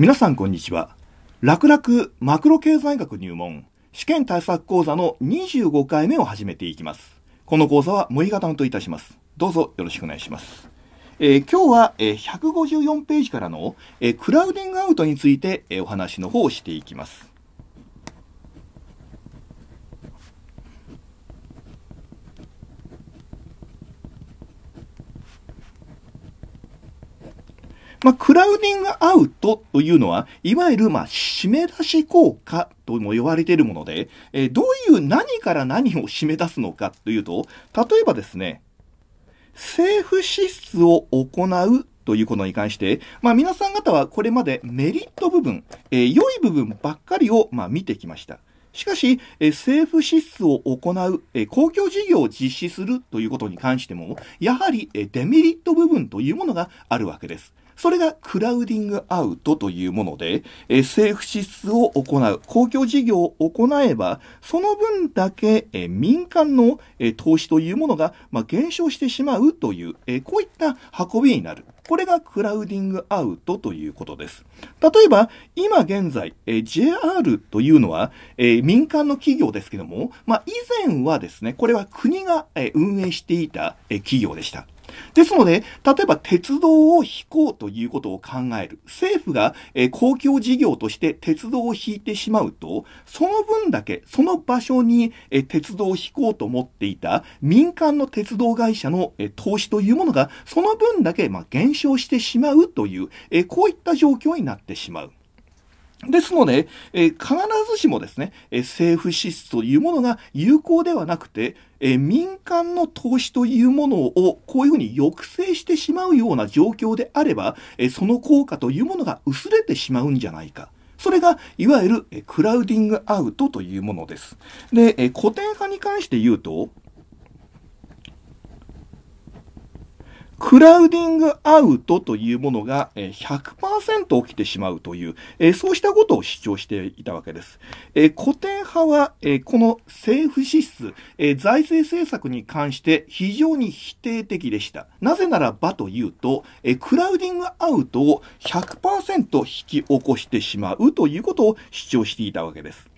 皆さんこんにちは。楽々マクロ経済学入門試験対策講座の25回目を始めていきます。この講座は森型といたします。どうぞよろしくお願いします。えー、今日は、えー、154ページからの、えー、クラウディングアウトについて、えお話の方をしていきます。まあ、クラウディングアウトというのは、いわゆる、まあ、締め出し効果とも言われているもので、えー、どういう何から何を締め出すのかというと、例えばですね、政府支出を行うということに関して、まあ皆さん方はこれまでメリット部分、えー、良い部分ばっかりをまあ見てきました。しかし、え政府支出を行う、え公共事業を実施するということに関しても、やはり、えデメリット部分というものがあるわけです。それがクラウディングアウトというもので、え政府支出を行う、公共事業を行えば、その分だけ、え民間の、え投資というものが、ま減少してしまうという、えこういった運びになる。これがクラウディングアウトということです。例えば、今現在、え JR というのは、え民間の企業ですけども、まあ、以前はですね、これは国が、え運営していた、え企業でした。ですので、例えば鉄道を引こうということを考える。政府が、え、公共事業として鉄道を引いてしまうと、その分だけ、その場所に、え、鉄道を引こうと思っていた民間の鉄道会社の、え、投資というものが、その分だけ、ま、減少してしまうという、えこういった状況になってしまう。ですので、えー、必ずしもですね、えー、政府支出というものが有効ではなくて、えー、民間の投資というものをこういうふうに抑制してしまうような状況であれば、えその効果というものが薄れてしまうんじゃないか。それが、いわゆる、えクラウディングアウトというものです。で、え古典派に関して言うと、クラウディングアウトというものが100%起きてしまうという、そうしたことを主張していたわけです。古典派はこの政府支出、財政政策に関して非常に否定的でした。なぜならばというと、クラウディングアウトを100%引き起こしてしまうということを主張していたわけです。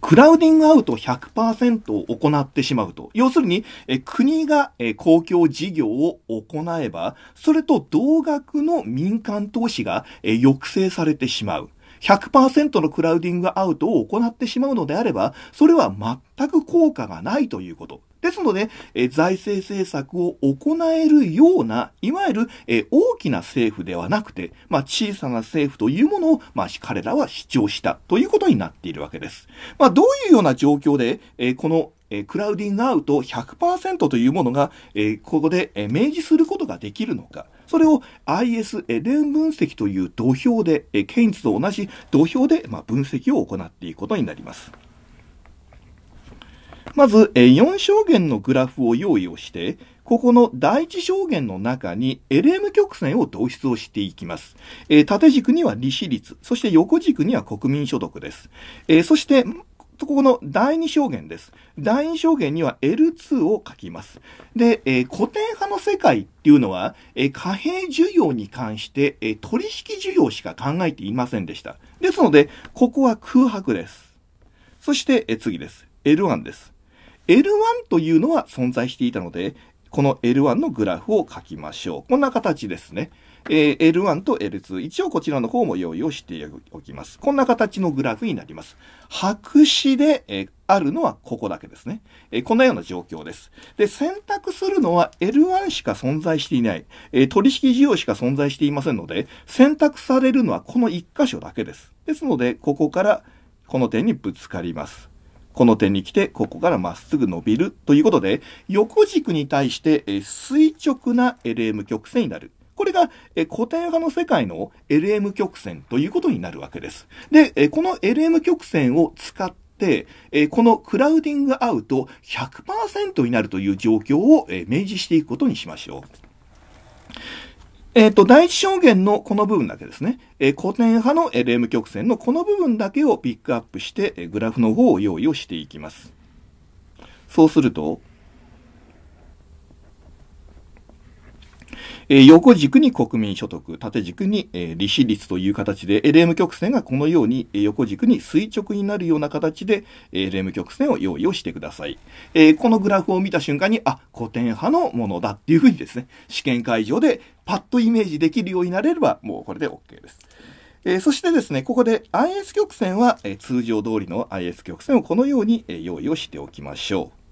クラウディングアウト100%を行ってしまうと。要するに、え国がえ公共事業を行えば、それと同額の民間投資がえ抑制されてしまう。100%のクラウディングアウトを行ってしまうのであれば、それは全く効果がないということ。ですので、財政政策を行えるような、いわゆる、大きな政府ではなくて、まあ、小さな政府というものを、まあ、彼らは主張したということになっているわけです。まあ、どういうような状況で、このえクラウディングアウト100%というものが、えここで、え明示することができるのか。それを ISLM 分析という土俵で、えケインズと同じ土俵で、ま分析を行っていくことになります。まず、え4象限のグラフを用意をして、ここの第一象限の中に LM 曲線を導出をしていきます。え縦軸には利子率、そして横軸には国民所得です。えそして、ここの第二象限です。第二象限には L2 を書きます。で、えー、古典派の世界っていうのは、えー、貨幣需要に関して、えー、取引需要しか考えていませんでした。ですので、ここは空白です。そして、え次です。L1 です。L1 というのは存在していたので、この L1 のグラフを書きましょう。こんな形ですね。えー、L1 と L2。一応こちらの方も用意をしておきます。こんな形のグラフになります。白紙で、えー、あるのはここだけですね、えー、こんなような状況です。で、選択するのは L1 しか存在していない、えー、取引需要しか存在していませんので、選択されるのはこの1箇所だけです。ですので、ここからこの点にぶつかります。この点に来て、ここからまっすぐ伸びるということで、横軸に対して垂直な LM 曲線になる。これが古典派の世界の LM 曲線ということになるわけです。で、この LM 曲線を使って、このクラウディングアウト100%になるという状況を明示していくことにしましょう。えっ、ー、と、第一象限のこの部分だけですね。えー、古典派の LM 曲線のこの部分だけをピックアップして、え、グラフの方を用意をしていきます。そうすると、えー、横軸に国民所得、縦軸に、えー、利子率という形で、LM 曲線がこのように、え、横軸に垂直になるような形で、えー、LM 曲線を用意をしてください。え、このグラフを見た瞬間に、あ、古典派のものだっていうふうにですね、試験会場でパッとイメージできるようになれれば、もうこれで OK です。えー、そしてですね、ここで IS 曲線は、えー、通常通りの IS 曲線をこのように、えー、用意をしておきましょう。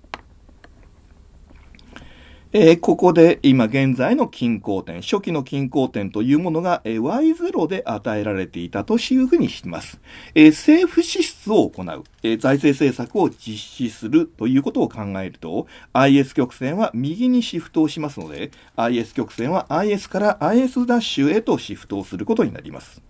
えー、ここで今現在の均衡点、初期の均衡点というものが、えー、Y0 で与えられていたというふうにします。えー、政府支出を行う、え、財政政策を実施するということを考えると、IS 曲線は右にシフトをしますので、IS 曲線は IS から IS' ダッシュへとシフトをすることになります。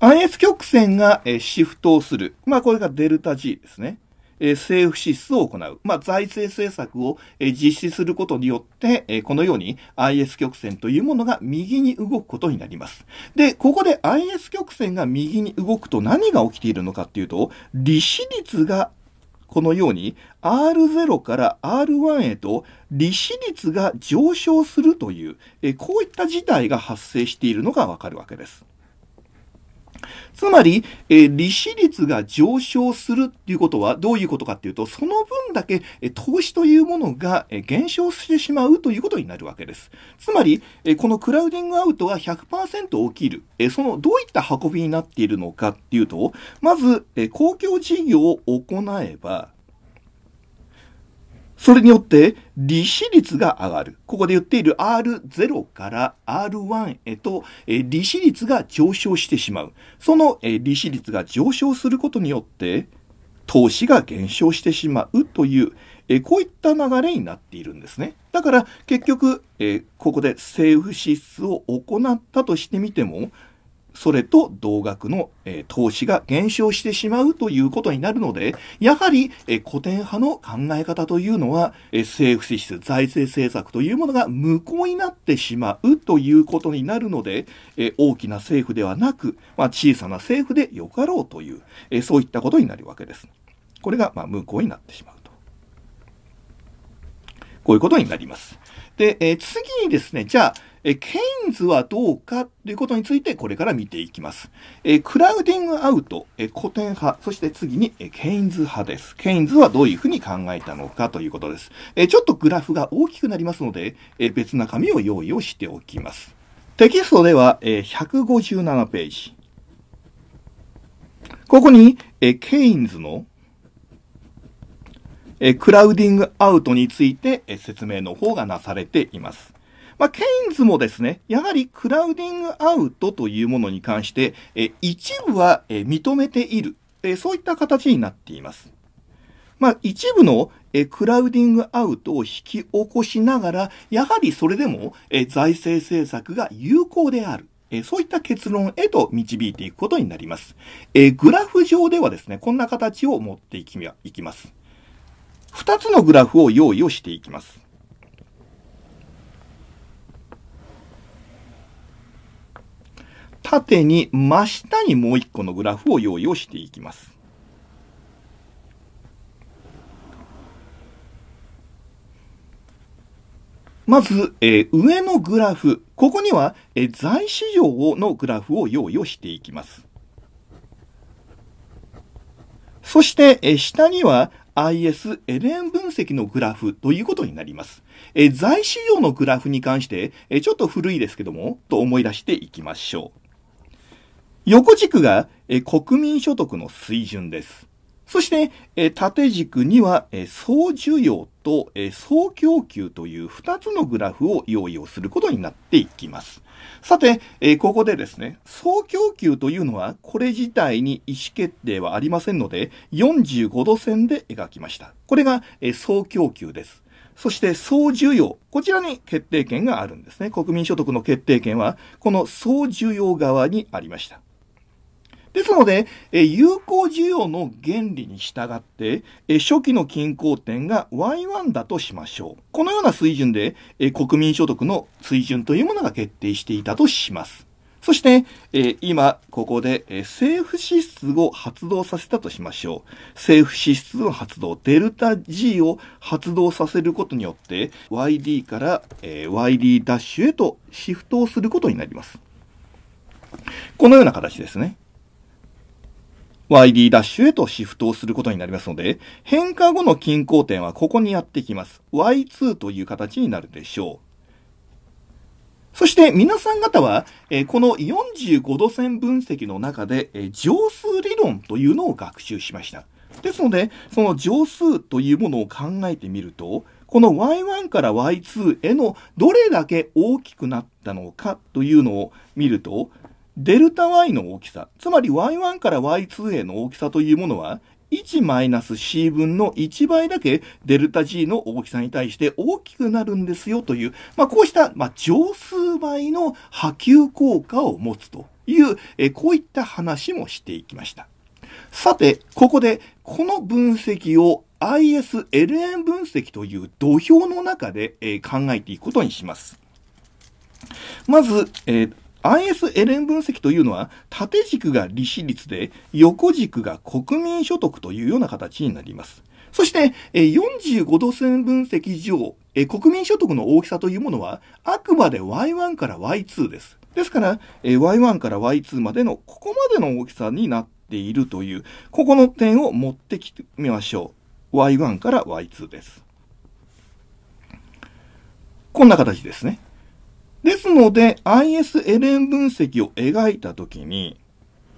IS 曲線が、え、シフトをする。まあ、これがデルタ G ですね。え政府支出を行う。まあ、財政政策を、実施することによって、このように IS 曲線というものが右に動くことになります。で、ここで IS 曲線が右に動くと何が起きているのかっていうと、利子率がこのように R0 から R1 へと利子率が上昇するという、こういった事態が発生しているのがわかるわけです。つまり、えー、利子率が上昇するっていうことはどういうことかっていうと、その分だけ、えー、投資というものが、えー、減少してしまうということになるわけです。つまり、えこのクラウディングアウトが100%起きる、えそのどういった運びになっているのかっていうと、まず、え公共事業を行えば、それによって利子率が上がる。ここで言っている R0 から R1 へと利子率が上昇してしまう。その利子率が上昇することによって投資が減少してしまうという、こういった流れになっているんですね。だから結局、ここで政府支出を行ったとしてみても、それと同額の、え、投資が減少してしまうということになるので、やはり、え、古典派の考え方というのは、え、政府支出、財政政策というものが無効になってしまうということになるので、え大きな政府ではなく、まあ、小さな政府でよかろうという、えそういったことになるわけです。これが、ま、無効になってしまうと。こういうことになります。で、え次にですね、じゃあ、えケインズはどうかということについてこれから見ていきます。えクラウディングアウト、え古典派、そして次にえケインズ派です。ケインズはどういうふうに考えたのかということです。えちょっとグラフが大きくなりますので、え別な紙を用意をしておきます。テキストでは、え157ページ。ここに、えケインズのえクラウディングアウトについて、え説明の方がなされています。まあ、ケインズもですね、やはりクラウディングアウトというものに関して、え一部は、え認めている、えそういった形になっています。まあ、一部のえクラウディングアウトを引き起こしながら、やはりそれでもえ財政政策が有効である。えそういった結論へと導いていくことになります。えグラフ上ではですね、こんな形を持っていきます。二つのグラフを用意をしていきます。縦に真下にもう一個のグラフを用意をしていきます。まず、えー、上のグラフ。ここには、えー、財市場のグラフを用意をしていきます。そして、えー、下には ISLN 分析のグラフということになります。えー、財市場のグラフに関して、え、ちょっと古いですけども、と思い出していきましょう。横軸が、国民所得の水準です。そして、縦軸には、総需要と、総供給という2つのグラフを用意をすることになっていきます。さて、ここでですね、総供給というのは、これ自体に意思決定はありませんので、45度線で描きました。これが、総供給です。そして総需要。こちらに決定権があるんですね。国民所得の決定権は、この総需要側にありました。ですので、え有効需要の原理に従って、え初期の均衡点が Y1 だとしましょう。このような水準で、え国民所得の水準というものが決定していたとします。そして、え今、ここで、え政府支出を発動させたとしましょう。政府支出の発動、デルタ G を発動させることによって、YD から、え YD ダッシュへとシフトをすることになります。このような形ですね。YD ダッシュへとシフトをすることになりますので、変化後の均衡点はここにやってきます。Y2 という形になるでしょう。そして皆さん方は、えこの45度線分析の中で、え乗数理論というのを学習しました。ですので、その乗数というものを考えてみると、この Y1 から Y2 へのどれだけ大きくなったのかというのを見ると、デルタ Y の大きさ、つまり Y1 から Y2 への大きさというものは、1マイナス C 分の1倍だけデルタ G の大きさに対して大きくなるんですよという、まあ、こうした、まあ、乗数倍の波及効果を持つという、えこういった話もしていきました。さて、ここで、この分析を ISLN 分析という土俵の中で、え考えていくことにします。まず、えー ISLN 分析というのは、縦軸が利子率で、横軸が国民所得というような形になります。そして、45度線分析上、国民所得の大きさというものは、あくまで Y1 から Y2 です。ですから、Y1 から Y2 までの、ここまでの大きさになっているという、ここの点を持ってきてみましょう。Y1 から Y2 です。こんな形ですね。ですので、ISLN 分析を描いたときに、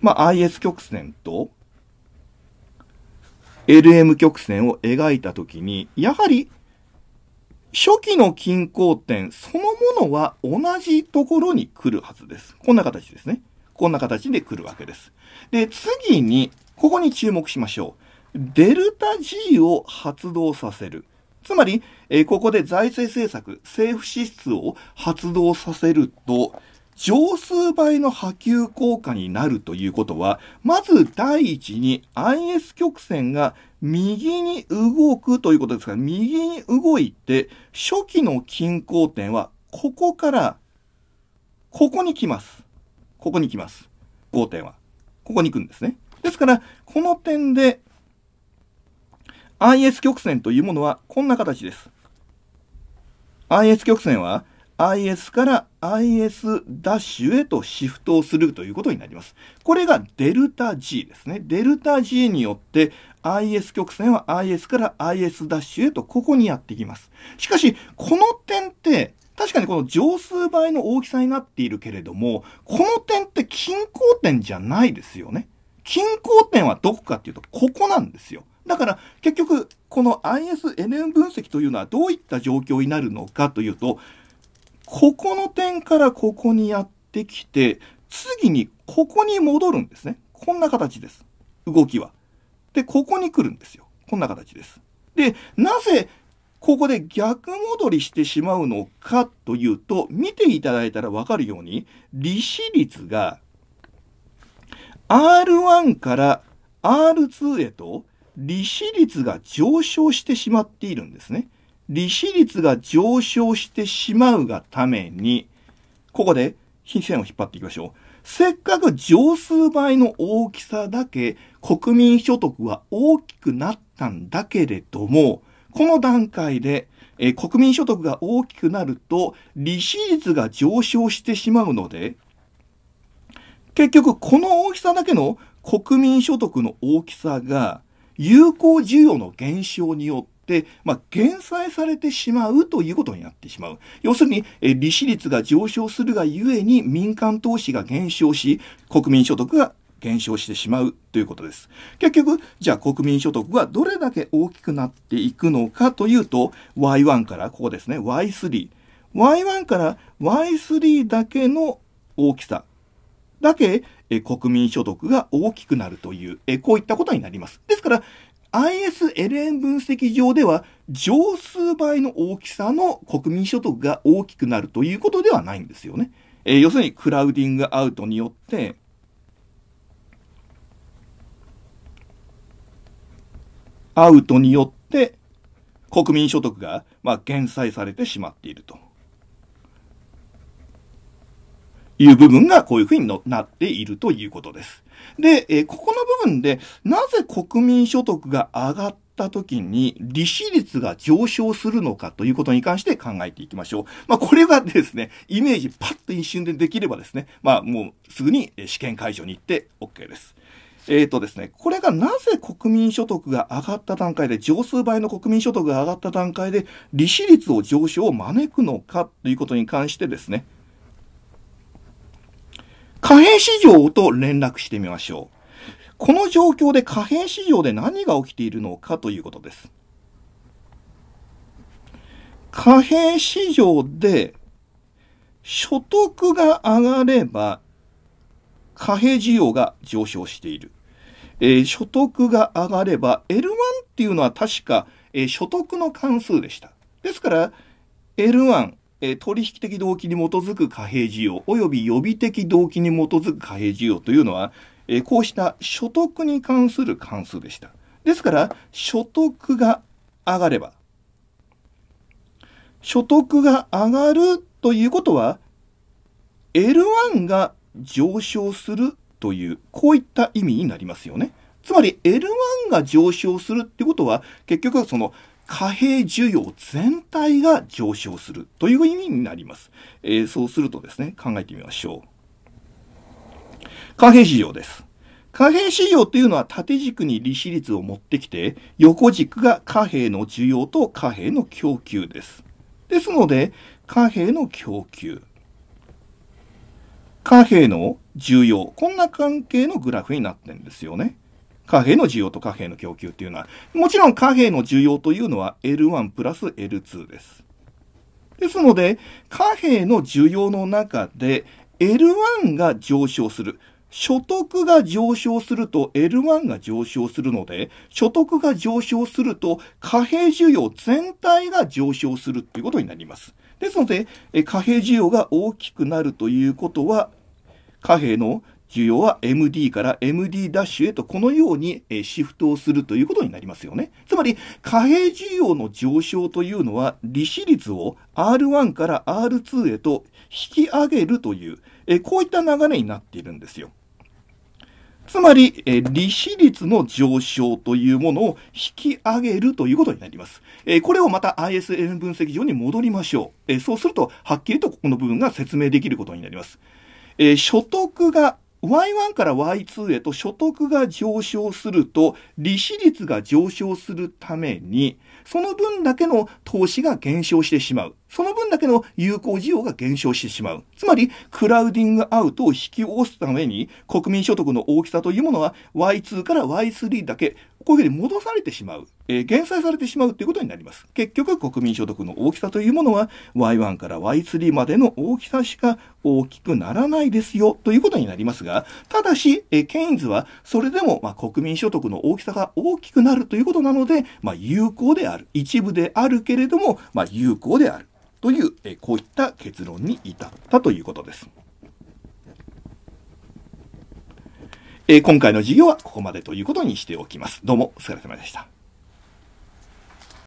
まあ、IS 曲線と LM 曲線を描いたときに、やはり、初期の均衡点そのものは同じところに来るはずです。こんな形ですね。こんな形で来るわけです。で、次に、ここに注目しましょう。デルタ G を発動させる。つまり、えここで財政政策、政府支出を発動させると、乗数倍の波及効果になるということは、まず第一に IS 曲線が右に動くということですから、右に動いて、初期の均衡点は、ここから、ここに来ます。ここに来ます。合点は。ここに行くんですね。ですから、この点で、IS 曲線というものはこんな形です。IS 曲線は IS から IS ダッシュへとシフトをするということになります。これがデルタ G ですね。デルタ G によって IS 曲線は IS から IS ダッシュへとここにやってきます。しかし、この点って確かにこの乗数倍の大きさになっているけれども、この点って均衡点じゃないですよね。均衡点はどこかっていうと、ここなんですよ。だから、結局、この ISNN 分析というのはどういった状況になるのかというと、ここの点からここにやってきて、次にここに戻るんですね。こんな形です。動きは。で、ここに来るんですよ。こんな形です。で、なぜ、ここで逆戻りしてしまうのかというと、見ていただいたらわかるように、利子率が R1 から R2 へと利子率が上昇してしまっているんですね。利子率が上昇してしまうがために、ここで線を引っ張っていきましょう。せっかく乗数倍の大きさだけ国民所得は大きくなったんだけれども、この段階で、え国民所得が大きくなると利子率が上昇してしまうので、結局この大きさだけの国民所得の大きさが有効需要の減少によって、まあ、減債されてしまうということになってしまう。要するに、え利子率が上昇するがゆえに民間投資が減少し、国民所得が減少してしまうということです。結局、じゃあ国民所得がどれだけ大きくなっていくのかというと、Y1 からここですね、Y3。Y1 から Y3 だけの大きさだけ、え国民所得が大きくなるという、えこういったことになります。ですから、ISLN 分析上では、乗数倍の大きさの国民所得が大きくなるということではないんですよね。えー要するに、クラウディングアウトによって、アウトによって、国民所得が、まあ、減債されてしまっていると。いう部分がこういうふうになっているということです。で、えここの部分で、なぜ国民所得が上がった時に利子率が上昇するのかということに関して考えていきましょう。まあ、これがですね、イメージパッと一瞬でできればですね、まあ、もうすぐに試験会場に行って OK です。えっ、ー、とですね、これがなぜ国民所得が上がった段階で、上数倍の国民所得が上がった段階で、利子率を上昇を招くのかということに関してですね、貨幣市場と連絡してみましょう。この状況で貨幣市場で何が起きているのかということです。貨幣市場で所得が上がれば貨幣需要が上昇している。えー、所得が上がれば L1 っていうのは確か、えー、所得の関数でした。ですから L1、え取引的動機に基づく貨幣需要及び予備的動機に基づく貨幣需要というのは、えこうした所得に関する関数でした。ですから、所得が上がれば、所得が上がるということは、L1 が上昇するという、こういった意味になりますよね。つまり L1 が上昇するってことは、結局その貨幣需要全体が上昇するという意味になります。えー、そうするとですね、考えてみましょう。貨幣市場です。貨幣市場というのは縦軸に利子率を持ってきて、横軸が貨幣の需要と貨幣の供給です。ですので、貨幣の供給、貨幣の需要、こんな関係のグラフになってるんですよね。貨幣の需要と貨幣の供給っていうのは、もちろん貨幣の需要というのは L1 プラス L2 です。ですので、貨幣の需要の中で L1 が上昇する。所得が上昇すると L1 が上昇するので、所得が上昇すると貨幣需要全体が上昇するっていうことになります。ですので、貨幣需要が大きくなるということは、貨幣の需要は MD から MD ダッシュへとこのようにシフトをするということになりますよね。つまり貨幣需要の上昇というのは利子率を R1 から R2 へと引き上げるという、こういった流れになっているんですよ。つまり、え利子率の上昇というものを引き上げるということになります。えこれをまた ISN 分析上に戻りましょう。えそうすると、はっきりとここの部分が説明できることになります。え所得が Y1 から Y2 へと所得が上昇すると、利子率が上昇するために、その分だけの投資が減少してしまう。その分だけの有効需要が減少してしまう。つまり、クラウディングアウトを引き起こすために、国民所得の大きさというものは Y2 から Y3 だけこういうふうに戻されてしまう、えー、減災されてしまうということになります。結局、国民所得の大きさというものは Y1 から Y3 までの大きさしか大きくならないですよということになりますが、ただし、えー、ケインズはそれでも、まあ、国民所得の大きさが大きくなるということなので、まあ、有効である。一部であるけれども、まあ、有効である。という、えー、こういった結論に至ったということです。えー、今回の授業はここまでということにしておきます。どうもお疲れ様でした。